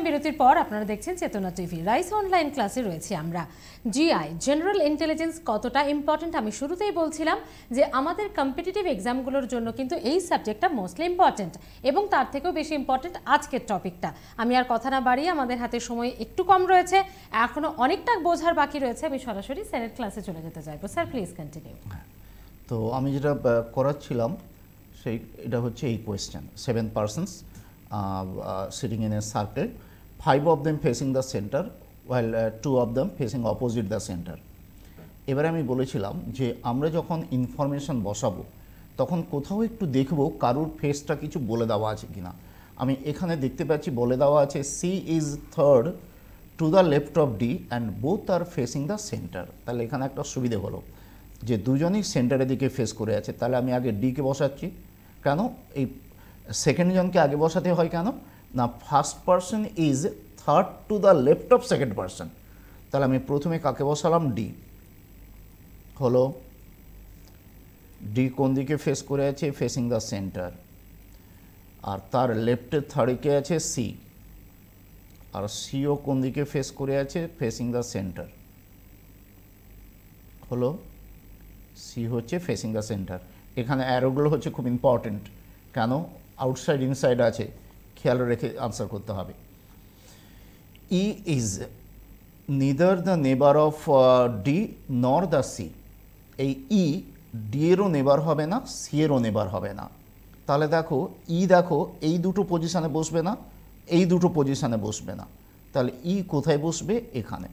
Time বিরতির পর আপনারা দেখছেন চেতনা টিভি। রাইস অনলাইন ক্লাসে রয়েছে আমরা। জিআই জেনারেল ইন্টেলিজেন্স কতটা ইম্পর্ট্যান্ট আমি শুরুতেই বলছিলাম যে আমাদের কম্পিটিটিভ এক্সামগুলোর জন্য কিন্তু এই সাবজেক্টটা মোস্টলি ইম্পর্ট্যান্ট এবং তার থেকেও বেশি ইম্পর্ট্যান্ট আজকের টপিকটা আমি আর কথা না বাড়িয়ে আমাদের হাতে সময় একটু কম রয়েছে। এখনও অনেকটা বোঝার বাকি রয়েছে। আমি সরাসরি স্যারের ক্লাসে চলে যেতে চাইব। স্যার প্লিজ কন্টিনিউ তো আমি যেটা করাচ্ছিলাম, সেই, এটা হচ্ছে এই question seven persons sitting in a five of them facing the centre while two of them facing opposite the centre এবারে আমি বলেছিলাম যে আমরা যখন ইনফরমেশন বসাবো, তখন কোথাও একটু দেখব কারুর ফেসটা কিছু বলে দেওয়া আছে কিনা। আমি এখানে দেখতে পাচ্ছি বলে দেওয়া আছে C is third to the left D and both are facing the centre তাহলে এখানে একটা সুবিধে হলো যে দুজনই সেন্টারের দিকে ফেস করে আছে। তাহলে আমি আগে ডিকে বসাচ্ছি। কেন? এই সেকেন্ড জনকে আগে বসাতে হয় কেন? না first person is third to the left of second person তাহলে আমি প্রথমে কাকে বসালাম? ডি হলো ডি কোন দিকে ফেস করে আছে? ফেসিং দ্য সেন্টার আর তার লেফটের থার্ডে আছে সি আর সিও কোন দিকে ফেস করে আছে? ফেসিং দ্য সেন্টার হলো সি হচ্ছে ফেসিং দ্য সেন্টার এখানে অ্যারোগুলো হচ্ছে খুব ইম্পর্টেন্ট কেন? আউটসাইড ইনসাইড আছে। খেয়াল রেখে আনসার করতে হবে। E is neither the neighbour of D nor the C এই ই ডি এরও নেবার হবে না সি এরও নেবার হবে না। তাহলে দেখো ই দেখো, এই দুটো পজিশানে বসবে না, এই দুটো পজিশানে বসবে না। তাহলে ই কোথায় বসবে? এখানে।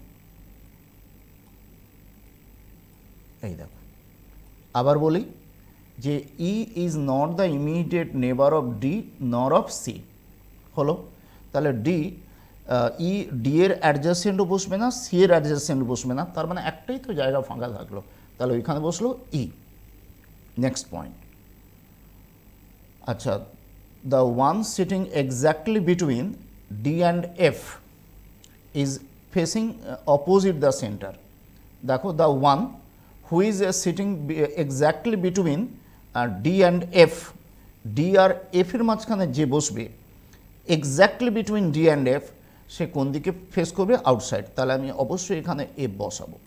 এই দেখো। আবার বলি যে E is not the immediate neighbour of D nor of C হলো তাহলে ডি ই ডি এর অ্যাডজাস্টেন্টও বসবে না সি এর অ্যাডজাস্টেন্ট বসবে না, তার মানে একটাই তো জায়গা ফাঁকা থাকল। তাহলে ওইখানে বসল ই নেক্সট পয়েন্ট আচ্ছা the one sitting exactly between D and F is facing opposite the centre দেখো the one who is sitting exactly between D and F D আর এফের মাঝখানে যে বসবে exactly between D and F সে কোন দিকে face করবে? Outside তাহলে আমি অবশ্যই এখানে এফ বসাবো।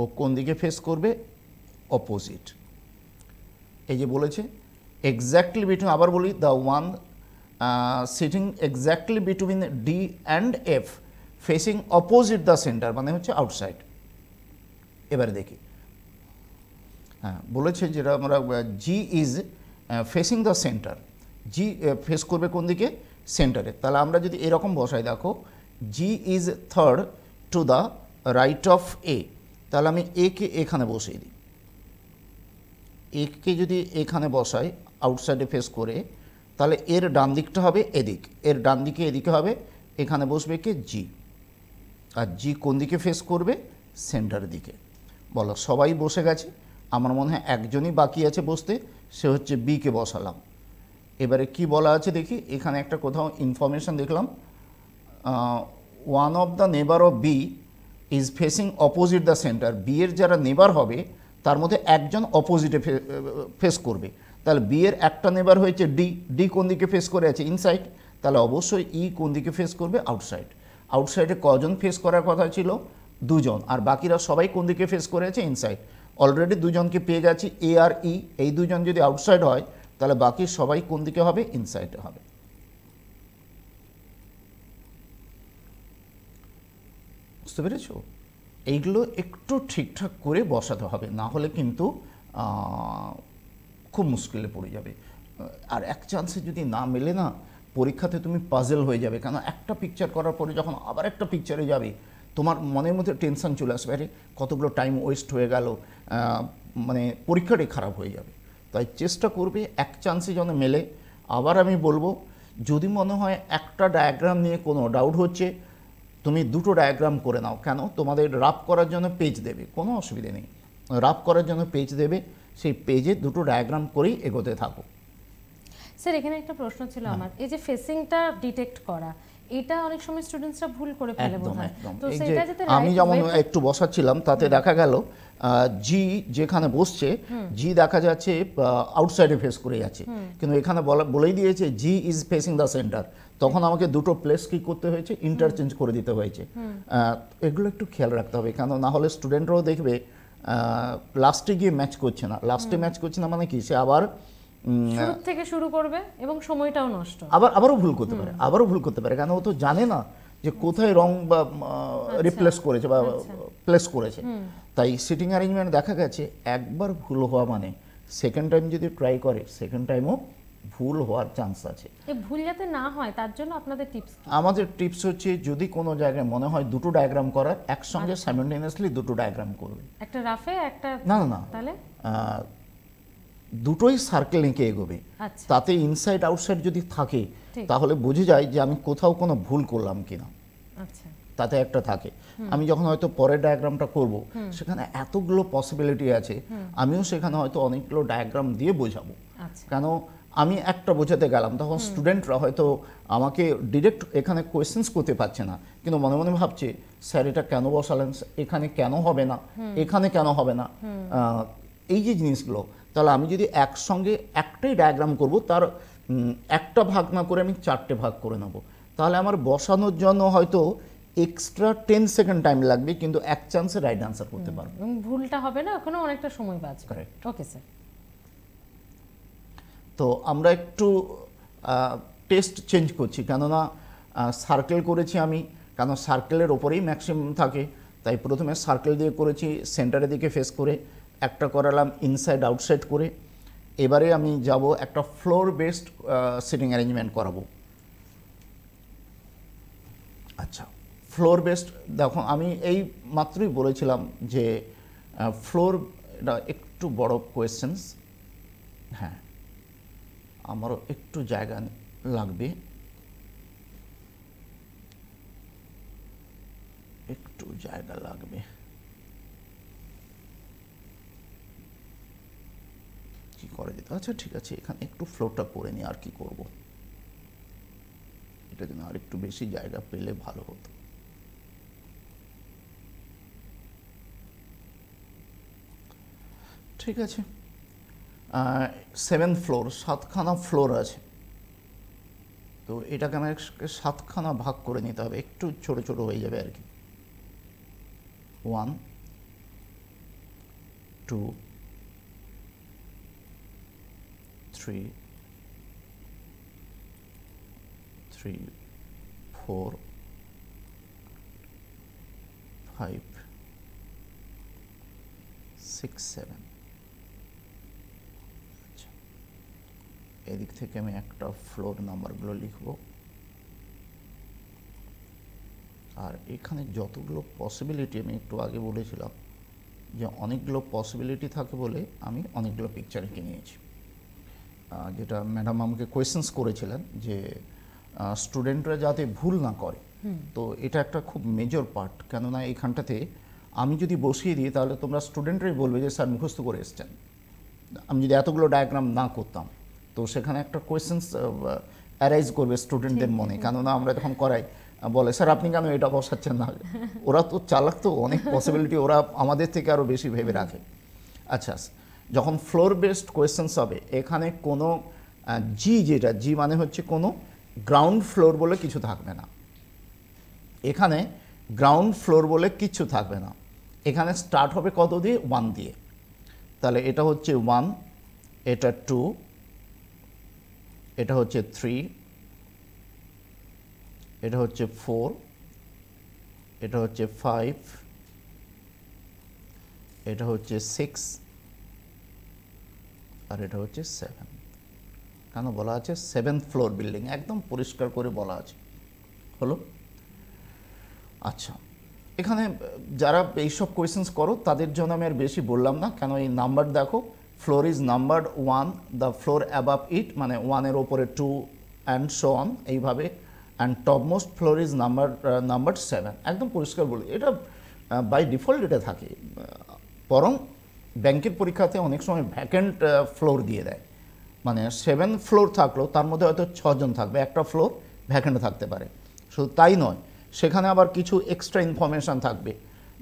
ও কোন দিকে ফেস করবে? অপোজিট এই যে বলেছে এক্স্যাক্টলি বিটুইন আবার বলি the one sitting exactly between D and F facing opposite the centre মানে হচ্ছে আউটসাইড এবারে দেখি। হ্যাঁ বলেছে যেটা আমরা G is facing the centre G face করবে কোন দিকে? সেন্টারে তাহলে আমরা যদি এরকম বসাই, দেখো G is third to the right of A তাহলে আমি এ কে এখানে বসিয়ে দিই। একে যদি এখানে বসাই আউটসাইডে ফেস করে, তাহলে এর ডান দিকটা হবে এদিক। এর ডান দিকে, এদিকে হবে, এখানে বসবে কে? জি আর জি কোন দিকে ফেস করবে? সেন্টারের দিকে। বলো, সবাই বসে গেছে? আমার মনে হয় একজনই বাকি আছে বসতে, সে হচ্ছে বিকে বসালাম। এবারে কি বলা আছে দেখি, এখানে একটা কোথাও ইনফরমেশন দেখলাম। One of the neighbour of B is facing opposite the centre B এর যারা নেবার হবে, তার মধ্যে একজন অপোজিটে ফেস করবে। তাহলে বি এর একটা নেবার হয়েছে ডি ডি কোন দিকে ফেস করে আছে? ইনসাইড তাহলে অবশ্যই ই কোন দিকে ফেস করবে? আউটসাইড আউটসাইডে কজন ফেস করার কথা ছিল? দুজন। আর বাকিরা সবাই কোন দিকে ফেস করে আছে? ইনসাইড অলরেডি দুজনকে পেয়ে গেছি এ আর ই এই দুজন যদি আউটসাইড হয় তাহলে বাকি সবাই কোন দিকে হবে? ইনসাইডে হবে। বুঝতে পেরেছ? এইগুলো একটু ঠিকঠাক করে বসাতে হবে, না হলে কিন্তু খুব মুশকিলে পড়ে যাবে। আর এক চান্সে যদি না মেলে না, পরীক্ষাতে তুমি পাজেল হয়ে যাবে। কেন? একটা পিকচার করার পরে যখন আবার একটা পিকচারে যাবে, তোমার মনের মধ্যে টেনশন চলে আসবে। আরে, কতগুলো টাইম ওয়েস্ট হয়ে গেল মানে পরীক্ষাটাই খারাপ হয়ে যাবে। তাই চেষ্টা করবে এক চান্সে যেন মেলে। আবার আমি বলব যদি মনে হয় একটা ডায়াগ্রাম নিয়ে কোনো ডাউট হচ্ছে তুমি দুটো ডায়াগ্রাম করে নাও। কেন? তোমাদের রাফ করার জন্য পেজ দেবে কোনো অসুবিধে নেই। রাফ করার জন্য পেজ দেবে সেই পেজে দুটো ডায়াগ্রাম করেই এগোতে থাকো। স্যার এখানে একটা প্রশ্ন ছিল আমার। এই যে ফেসিংটা ডিটেক্ট করা এটা অনেক সময় স্টুডেন্টসরা ভুল করে ফেলে বোধহয়। তো সেটা যাতে আমি যেমন একটু বসাচ্ছিলাম তাতে দেখা গেল জি যেখানে বসছে জি দেখা যাচ্ছে আউটসাইডে ফেস করে যাচ্ছে। কিন্তু এখানে বলা বলেই দিয়েছে G is facing the centre তখন আমাকে দুটো প্লেস কি করতে হয়েছে ইন্টারচেঞ্জ করে দিতে হয়েছে। এগুলো একটু খেয়াল রাখতে হবে কেন না হলে স্টুডেন্টরাও দেখবে লাস্টে গিয়ে ম্যাচ করছে না। লাস্টে ম্যাচ করছে না মানে কি? সে আবার শুরু থেকে শুরু করবে এবং সময়টাও নষ্ট। আবার আবারও ভুল করতে পারে আবারও ভুল করতে পারে কেন ও তো জানে না যে কোথায় রং বা রিপ্লেস করেছে বা প্লেস করেছে। তাই সিটিং অ্যারেঞ্জমেন্ট দেখা গেছে একবার ভুল হওয়া মানে সেকেন্ড টাইম যদি ট্রাই করে সেকেন্ড টাইমও ভুল হওয়ার চান্স আছে। ভুল যাতে না হয় তার জন্য আপনাদের টিপস আমাদের টিপস হচ্ছে যদি কোনো জায়গায় মনে হয় দুটো ডায়াগ্রাম করার একসঙ্গে সাইমেন্টেনিয়াসলি দুটো ডায়াগ্রাম করবে। একটা রাফে একটা না না না। তাহলে? দুটোই সার্কেল এঁকে এগোবে? আচ্ছা। তাতে ইনসাইড আউটসাইড যদি থাকে তাহলে বোঝা যায় যে আমি কোথাও কোনো ভুল করলাম কিনা। আচ্ছা। তাতে একটা থাকে। আমি যখন হয়তো পরের ডায়াগ্রামটা করব সেখানে এতগুলো পসিবিলিটি আছে আমিও সেখানে হয়তো অনেকগুলো ডায়াগ্রাম দিয়ে বোঝাবো। আচ্ছা। কেন? আমি একটা বোঝাতে গেলাম তখন স্টুডেন্টরা হয়তো আমাকে ডিরেক্ট এখানে কোয়েশ্চেন্স করতে পারছে না। কিন্তু মনে মনে ভাবছে স্যার এটা কেন বসালেন? এখানে কেন হবে না? এখানে কেন হবে না? এই যে জিনিসগুলো তাহলে আমি যদি একসঙ্গে একটাই ডায়াগ্রাম করব তার একটা ভাগ না করে আমি চারটে ভাগ করে নেব। তাহলে আমার বসানোর জন্য হয়তো এক্সট্রা টেন সেকেন্ড টাইম লাগবে কিন্তু এক চান্সে রাইট আনসার করতে পারব। এবং ভুলটা হবে না ওখানে অনেকটা সময় বাঁচবে। Correct. ওকে স্যার তো আমরা একটু টেস্ট চেঞ্জ করছি কেননা সার্কেল করেছি আমি কেন সার্কেলের ওপরেই ম্যাক্সিমাম থাকে। তাই প্রথমে সার্কেল দিয়ে করেছি সেন্টারের দিকে ফেস করে একটা করালাম ইনসাইড আউটসাইড করে। এবারে আমি যাব একটা ফ্লোর বেসড সিটিং অ্যারেঞ্জমেন্ট করাবো। আচ্ছা ফ্লোর বেসড দেখো, আমি এই মাত্রই বলেছিলাম যে ফ্লোর এটা একটু বড় কোয়েশ্চেন্স হ্যাঁ আমারও একটু জায়গা লাগবে। একটু জায়গা লাগবে। কি করে যেতে? আচ্ছা ঠিক আছে, এখানে একটু ফ্লোরটা করে নিই আর কি করব? এটা যেন আর একটু বেশি জায়গা পেলে ভালো হতো। ঠিক আছে। সেভেন ফ্লোর সাতখানা ফ্লোর আছে। তো এটাকে আমাকে সাতখানা ভাগ করে নিতে হবে। একটু ছোট ছোট হয়ে যাবে আর কি। One two three three four five six seven আচ্ছা। এদিক থেকে আমি একটা ফ্লোর নাম্বারগুলো লিখব। আর এখানে যতগুলো পসিবিলিটি আমি একটু আগে বলেছিলাম, যে অনেকগুলো পসিবিলিটি থাকে বলে আমি অনেকগুলো পিকচার এঁকে নিয়েছি। যেটা ম্যাডাম আমাকে কোয়েশ্চেন্স করেছিলেন যে স্টুডেন্টরা যাতে ভুল না করে। তো এটা একটা খুব মেজর পার্ট কেননা এইখানটাতে আমি যদি বসিয়ে দিই তাহলে তোমরা স্টুডেন্টরাই বলবে যে স্যার মুখস্থ করে এসছেন। আমি যদি এতগুলো ডায়াগ্রাম না করতাম তো সেখানে একটা কোয়েশ্চেন্স অ্যারাইজ করবে স্টুডেন্টদের মনে। কেননা আমরা যখন করাই বলে স্যার আপনি কেন এটা বসাচ্ছেন না? ওরা তো চালাক তো অনেক পসিবিলিটি ওরা আমাদের থেকে আরও বেশি ভেবে রাখে। আচ্ছা যখন ফ্লোর বেসড কোয়েশ্চেন্স হবে, এখানে কোনো জি যেটা জি মানে হচ্ছে কোনো গ্রাউন্ড ফ্লোর বলে কিছু থাকবে না। এখানে গ্রাউন্ড ফ্লোর বলে কিছু থাকবে না। এখানে স্টার্ট হবে কত দিয়ে? ওয়ান দিয়ে। তাহলে এটা হচ্ছে ওয়ান এটা টু এটা হচ্ছে থ্রি এটা হচ্ছে ফোর এটা হচ্ছে ফাইভ এটা হচ্ছে সিক্স আর এটা হচ্ছে সেভেন কেন বলা আছে? সেভেন ফ্লোর বিল্ডিং একদম পরিষ্কার করে বলা আছে। হলো? আচ্ছা এখানে যারা এইসব কোয়েশ্চেন্স করো, তাদের জন্য আমি আর বেশি বললাম না। কেন এই নাম্বার দেখো floor is number one the floor above it মানে ওয়ানের ওপরে টু অ্যান্ড শো অন এইভাবে। And topmost floor is number number seven একদম পরিষ্কার বলি, এটা বাই ডিফল্ট এটা থাকে। বরং ব্যাংকের পরীক্ষাতে অনেক সময় ভ্যাকেন্ট ফ্লোর দিয়ে দেয়। মানে সেভেন ফ্লোর থাকলেও তার মধ্যে হয়তো ছজন থাকবে, একটা ফ্লোর ভ্যাকেন্ট থাকতে পারে। শুধু তাই নয়, সেখানে আবার কিছু এক্সট্রা ইনফরমেশান থাকবে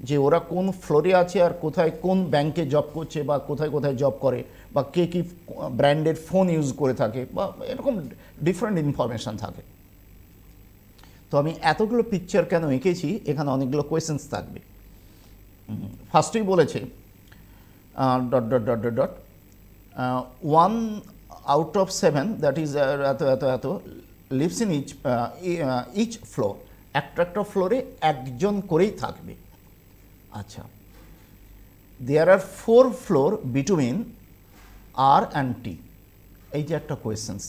যে ওরা কোন ফ্লোরে আছে আর কোথায় কোন ব্যাংকে জব করছে বা কোথায় কোথায় জব করে বা কে কী ব্র্যান্ডের ফোন ইউজ করে থাকে বা এরকম ডিফারেন্ট ইনফরমেশান থাকে। তো আমি এতগুলো পিকচার কেন এঁকেছি? এখানে অনেকগুলো কোয়েশ্চেন্স থাকবে। ফার্স্টেই বলেছে dot dot dot dot dot one out of seven that is এত এত এত lives in each each floor একটা একটা ফ্লোরে একজন করেই থাকবে। আচ্ছা। There are four floor between R and T এই যে একটা questions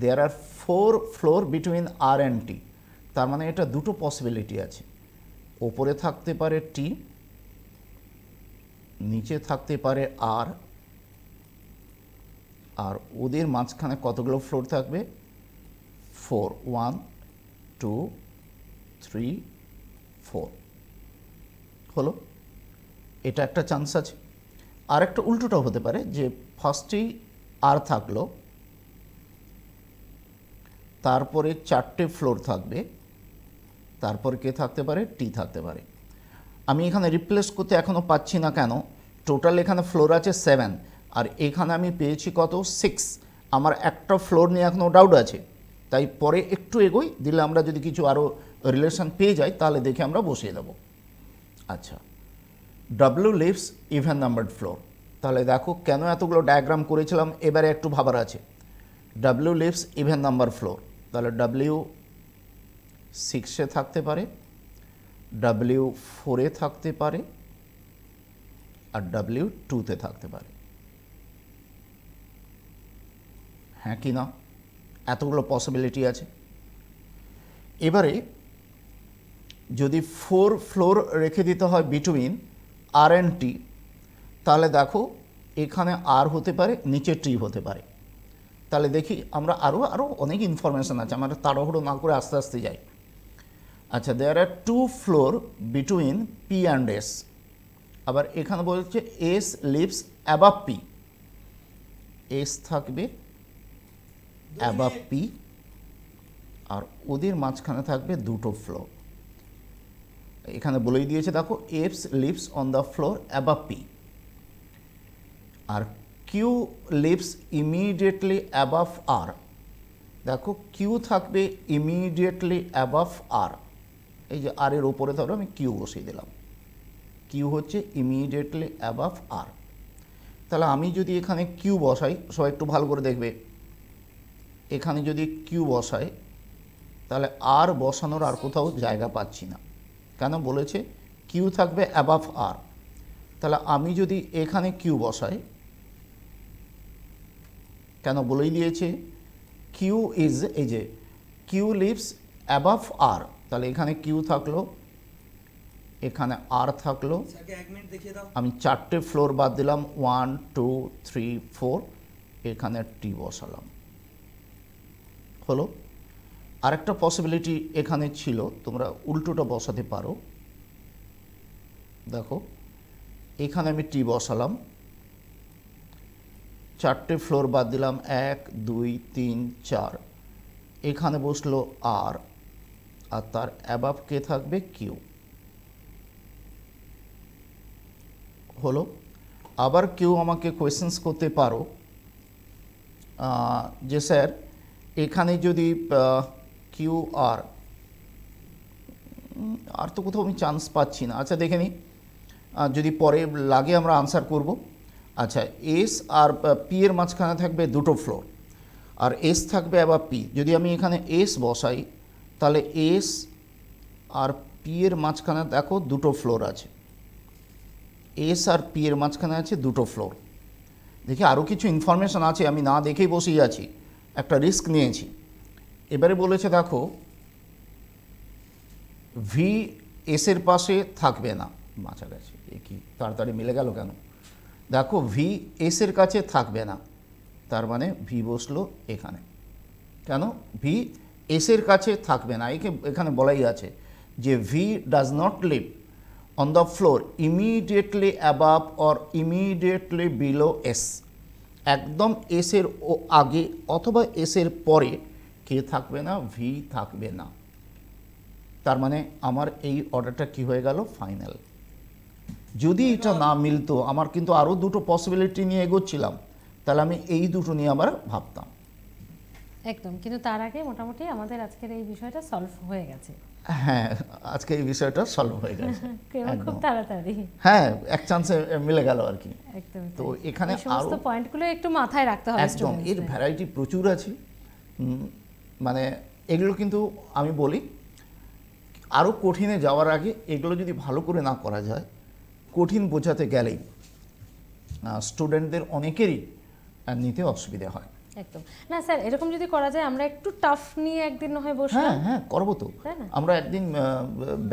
there are four floor between R and T তার মানে এটা দুটো পসিবিলিটি আছে। ওপরে থাকতে পারে টি নিচে থাকতে পারে আর আর ওদের মাঝখানে কতগুলো ফ্লোর থাকবে? Four one two three four হলো? এটা একটা চান্স আছে। আর একটা উল্টোটাও হতে পারে যে ফার্স্টেই আর থাকল, তারপরে চারটে ফ্লোর থাকবে, তারপর কে থাকতে পারে? টি থাকতে পারে। আমি এখানে রিপ্লেস করতে এখনও পাচ্ছি না কেন? টোটাল এখানে ফ্লোর আছে সেভেন আর এখানে আমি পেয়েছি কত? সিক্স আমার একটা ফ্লোর নিয়ে এখনও ডাউট আছে। তাই পরে একটু এগোই, দিলে আমরা যদি কিছু আরও রিলেশন পেয়ে যাই, তাহলে দেখে আমরা বসিয়ে দেবো। আচ্ছা। W lives even number floor তাহলে দেখো কেন এতগুলো ডায়াগ্রাম করেছিলাম, এবারে একটু ভাবার আছে। W lives even number floor তাহলে ডাব্লিউ সিক্সে থাকতে পারে। ডাব্লিউ ফোরে থাকতে পারে আর ডাব্লিউ টুতে থাকতে পারে। হ্যাঁ কি না? এতগুলো পসিবিলিটি আছে। এবারে যদি ফোর ফ্লোর রেখে দিতে হয় বিটুইন আর অ্যান্ড টি তাহলে দেখো এখানে আর হতে পারে, নিচে টি হতে পারে। তাহলে দেখি আমরা আরও আরও অনেক ইনফরমেশান আছে, আমরা তাড়াহুড়ো না করে আস্তে আস্তে যাই। আচ্ছা there are two floor between P and S আবার এখানে বলছে S lives above P S থাকবে অ্যাবাভ পি আর ওদের মাঝখানে থাকবে দুটো ফ্লোর এখানে বলেই দিয়েছে, দেখো F lives on the floor above P R Q lives immediately above R দেখো কিউ থাকবে ইমিডিয়েটলি অ্যাবাভ আর এই যে আর এর ওপরে ধরো আমি কিউ বসিয়ে দিলাম। কিউ হচ্ছে ইমিডিয়েটলি অ্যাবাভ আর তাহলে আমি যদি এখানে কিউ বসাই, সবাই একটু ভালো করে দেখবে। এখানে যদি কিউ বসাই, তাহলে আর বসানোর আর কোথাও জায়গা পাচ্ছি না। কেন? বলেছে কিউ থাকবে অ্যাবাভ আর তাহলে আমি যদি এখানে কিউ বসাই, কেন? বলেই দিয়েছে কিউ ইজ এই যে কিউ লিভস অ্যাবাভ আর তাহলে এখানে কিউ থাকল এখানে আর থাকল। আমি চারটে ফ্লোর বাদ দিলাম ওয়ান টু থ্রি ফোর এখানে টি বসালাম। হলো? আরেকটা পসিবিলিটি এখানে ছিল তোমরা উল্টোটা বসাতে পারো। দেখো এখানে আমি টি বসালাম। চারটে ফ্লোর বাদ দিলাম এক দুই তিন চার। এখানে বসল আর আর তার অ্যাবাব কে থাকবে? কিউ। হলো, আবার কেউ আমাকে কোয়েশ্চেন্স করতে পারো। যে স্যার, এখানে যদি কিউ আর আর তো কোথাও আমি চান্স পাচ্ছি না। আচ্ছা দেখে নিই। যদি পরে লাগে আমরা আনসার করব। আচ্ছা এস আর পি এর মাঝখানে থাকবে দুটো ফ্লোর আর এস থাকবে আবার পি যদি আমি এখানে এস বসাই তাহলে এস আর পি এর মাঝখানে দেখো দুটো ফ্লোর আছে। এস আর পি এর মাঝখানে আছে দুটো ফ্লোর দেখি আরও কিছু ইনফরমেশান আছে, আমি না দেখেই বসেই আছি। একটা রিস্ক নিয়েছি। এবারে বলেছে দেখো ভি এসের পাশে থাকবে না। বাঁচা গেছে, এ কি তাড়াতাড়ি মিলে গেল কেন? দেখো ভি এসের কাছে থাকবে না। তার মানে ভি বসল এখানে। কেন? ভি এসের কাছে থাকবে না, একে, এখানে বলাই আছে যে V does not live on the floor immediately above or immediately below S একদম এসের ও, আগে অথবা এসের পরে কে থাকবে না ভি থাকবে না। তার মানে আমার এই অর্ডারটা কি হয়ে গেল? ফাইনাল যদি এটা না মিলতো, আমার কিন্তু আরও দুটো পসিবিলিটি নিয়ে এগোচ্ছিলাম, তাহলে আমি এই দুটো নিয়ে আবার ভাবতাম। একদম কিন্তু তার আগে মোটামুটি আমাদের আজকের এই বিষয়টা সলভ হয়ে গেছে। হ্যাঁ আজকে এই বিষয়টা সলভ হয়ে গেছে খুব তাড়াতাড়ি। হ্যাঁ এক চান্সে মিলে গেল আর কি। একদম তো এখানে সমস্ত পয়েন্টগুলো একটু মাথায় রাখতে হবে একদম এর ভ্যারাইটি প্রচুর আছে। মানে এগুলো কিন্তু আমি বলি আরও কঠিনে যাওয়ার আগে এগুলো যদি ভালো করে না করা যায় কঠিন বোঝাতে গেলেই স্টুডেন্টদের অনেকেরই নিতে অসুবিধা হয়। একদম। না স্যার এরকম যদি করা যায় আমরা একটু টাফ নিয়ে একদিন না হয় হ্যাঁ হ্যাঁ করব তো। আমরা একদিন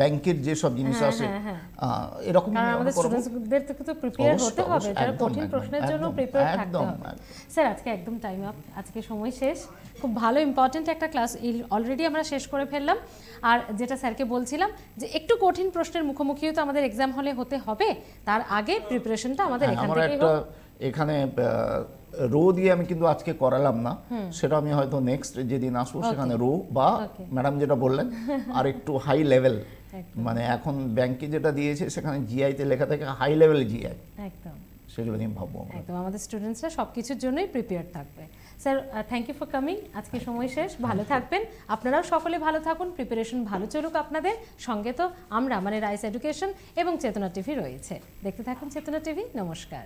ব্যাংকের যে সব জিনিস হ্যাঁ, আছে হ্যাঁ, হ্যাঁ। এরকম আমাদের। স্টুডেন্টসদের থেকে তো প্রিপেয়ার হতে হবে একদম, কঠিন প্রশ্নের জন্য প্রিপেয়ার থাকতে একদম, হবে। স্যার আজকে একদম টাইম আপ আজকে সময় শেষ। খুব ভালো ইম্পর্টেন্ট একটা ক্লাস অলরেডি আমরা শেষ করে ফেললাম। আর যেটা স্যারকে বলছিলাম যে একটু কঠিন প্রশ্নের মুখোমুখিও তো আমাদের এক্সাম হলে হতে হবে। তার আগে প্রিপারেশনটা আমাদের হ্যাঁ, এখান থেকেই এখানে রো দিয়ে আমি কিন্তু আজকে করালাম না। সেটা আমি হয়তো নেক্সট যেদিন আসব সেখানে রো বা ম্যাডাম যেটা বললেন আর একটু হাই লেভেল মানে এখন ব্যাংকে যেটা দিয়েছে সেখানে জিআইতে লেখা থাকে হাই লেভেল জিআই একদম। সেগুলো নিয়ে ভাববো একদম আমাদের স্টুডেন্টসরা সব কিছুর জন্যই প্রিপেয়ার থাকবে। Sir thank you for coming আজকে সময় শেষ ভালো থাকবেন। আপনারাও সকলে ভালো থাকুন প্রিপারেশন ভালো চলুক আপনাদের। সঙ্গে তো আমরা মানে রাইস এডুকেশন এবং চেতনা টিভি রয়েছে। দেখতে থাকুন চেতনা টিভি নমস্কার।